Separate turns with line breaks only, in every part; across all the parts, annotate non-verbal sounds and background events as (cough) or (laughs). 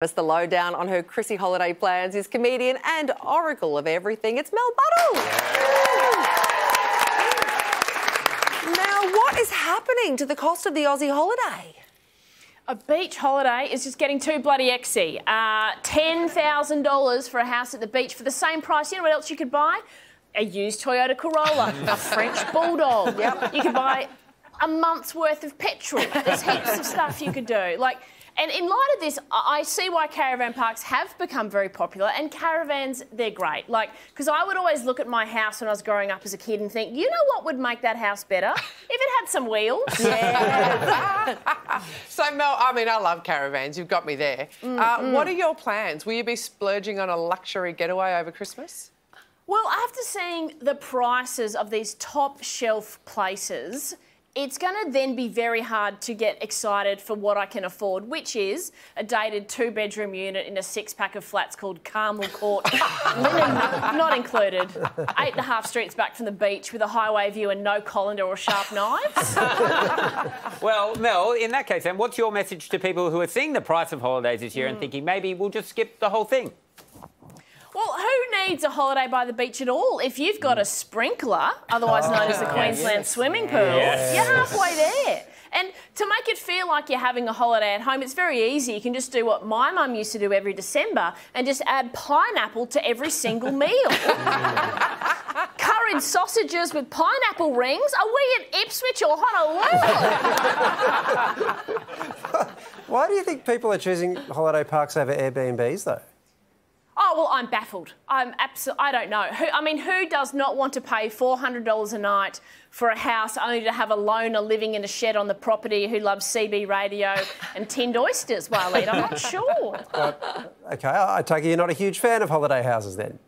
Us the lowdown on her Chrissy holiday plans is comedian and oracle of everything. It's Mel Buttle. Now, what is happening to the cost of the Aussie holiday?
A beach holiday is just getting too bloody exy. Uh, $10,000 for a house at the beach for the same price. You know what else you could buy? A used Toyota Corolla, (laughs) a French Bulldog. Yep. You could buy a month's worth of petrol. There's heaps of stuff you could do. Like, and in light of this, I see why caravan parks have become very popular, and caravans, they're great. Like, because I would always look at my house when I was growing up as a kid and think, you know what would make that house better? If it had some wheels.
Yeah. (laughs)
so, Mel, I mean, I love caravans. You've got me there. Mm, uh, mm. What are your plans? Will you be splurging on a luxury getaway over Christmas?
Well, after seeing the prices of these top shelf places, it's going to then be very hard to get excited for what I can afford, which is a dated two bedroom unit in a six pack of flats called Carmel Court. (laughs) not included. Eight and a half streets back from the beach with a highway view and no colander or sharp knives. (laughs)
well, Mel, in that case, then, what's your message to people who are seeing the price of holidays this year mm. and thinking maybe we'll just skip the whole thing?
Well, who needs a holiday by the beach at all? If you've got a sprinkler, otherwise oh, known as the Queensland yes. swimming pool, yes. you're halfway there. And to make it feel like you're having a holiday at home, it's very easy. You can just do what my mum used to do every December and just add pineapple to every single meal. (laughs) Curried sausages with pineapple rings? Are we in Ipswich or Honolulu? (laughs)
Why do you think people are choosing holiday parks over Airbnbs, though?
Oh well, I'm baffled. I'm absolutely. I don't know. Who? I mean, who does not want to pay four hundred dollars a night for a house only to have a loner living in a shed on the property who loves CB radio and tinned oysters while eat? I'm not sure. Uh,
okay, I take it you're not a huge fan of holiday houses then.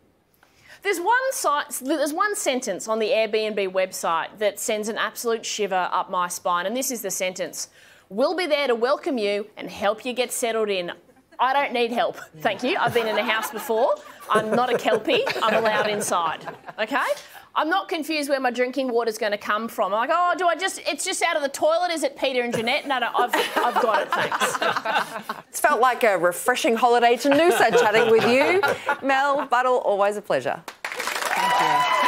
There's one site, there's one sentence on the Airbnb website that sends an absolute shiver up my spine, and this is the sentence: "We'll be there to welcome you and help you get settled in." I don't need help, thank you. I've been in a house before. I'm not a kelpie. I'm allowed inside. Okay? I'm not confused where my drinking water's going to come from. I'm like, oh, do I just? It's just out of the toilet. Is it Peter and Jeanette? No, no, I've, I've got it. Thanks.
It's felt like a refreshing holiday to Noosa chatting with you, Mel Buttle. Always a pleasure. Thank you.